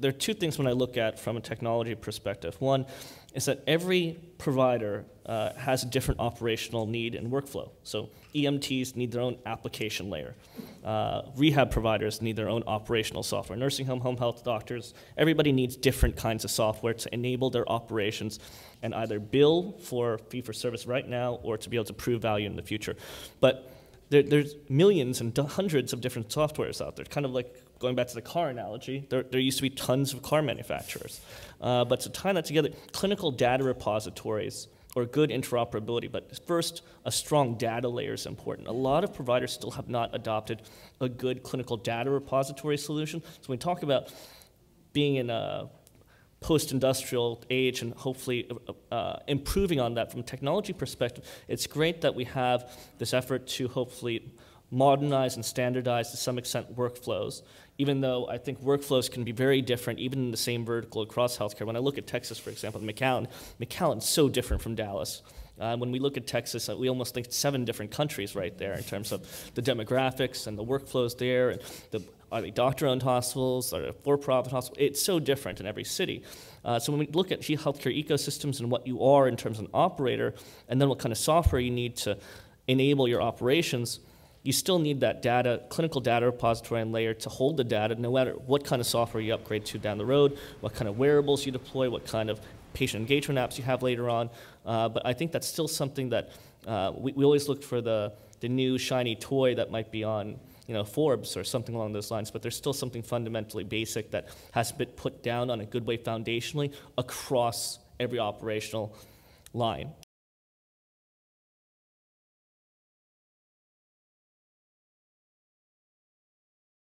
there are two things when I look at from a technology perspective. One is that every provider uh, has a different operational need and workflow. So EMTs need their own application layer. Uh, rehab providers need their own operational software. Nursing home, home health doctors, everybody needs different kinds of software to enable their operations and either bill for fee for service right now or to be able to prove value in the future. But there, there's millions and hundreds of different softwares out there, kind of like going back to the car analogy, there, there used to be tons of car manufacturers. Uh, but to tie that together, clinical data repositories or good interoperability, but first, a strong data layer is important. A lot of providers still have not adopted a good clinical data repository solution. So when we talk about being in a post-industrial age and hopefully uh, uh, improving on that from a technology perspective, it's great that we have this effort to hopefully modernize and standardize to some extent workflows, even though I think workflows can be very different even in the same vertical across healthcare. When I look at Texas, for example, McAllen, McAllen's so different from Dallas. Uh, when we look at Texas, uh, we almost think seven different countries right there in terms of the demographics and the workflows there. And the, are they doctor-owned hospitals? Are they for-profit hospitals? It's so different in every city. Uh, so when we look at healthcare ecosystems and what you are in terms of an operator, and then what kind of software you need to enable your operations, you still need that data, clinical data repository and layer to hold the data no matter what kind of software you upgrade to down the road, what kind of wearables you deploy, what kind of patient engagement apps you have later on. Uh, but I think that's still something that uh, we, we always look for the, the new shiny toy that might be on you know, Forbes or something along those lines, but there's still something fundamentally basic that has been put down on a good way foundationally across every operational line.